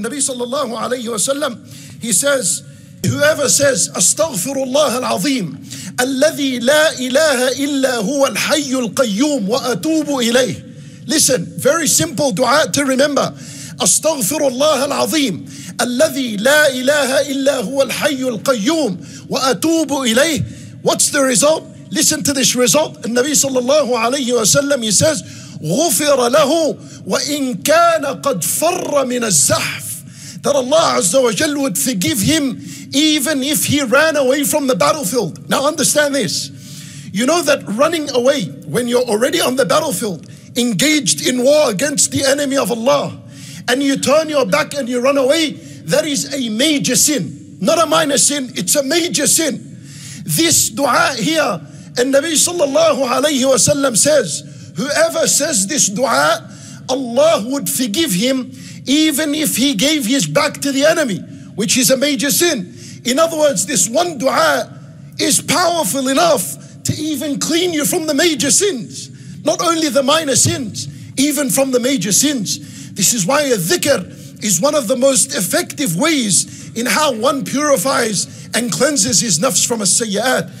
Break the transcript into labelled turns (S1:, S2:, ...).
S1: Nabi sallallahu alayhi wasallam, he says, whoever says, Astaghfirullah al-azim, الذي لا إله إلا هو الحي القيوم وأتوب إليه. Listen, very simple dua to remember. Astaghfirullah al-azim, الذي لا إله إلا هو الحي القيوم وأتوب إليه. What's the result? Listen to this result. النبي صلى الله عليه وسلم, he says, غفر له وإن كان قد فر من الزحف that Allah Azza wa Jal would forgive him even if he ran away from the battlefield. Now understand this. You know that running away when you're already on the battlefield, engaged in war against the enemy of Allah, and you turn your back and you run away, that is a major sin. Not a minor sin, it's a major sin. This dua here, and Nabi sallallahu alayhi wasallam says, whoever says this dua, Allah would forgive him even if he gave his back to the enemy, which is a major sin. In other words, this one dua is powerful enough to even clean you from the major sins. Not only the minor sins, even from the major sins. This is why a dhikr is one of the most effective ways in how one purifies and cleanses his nafs from a sayyat.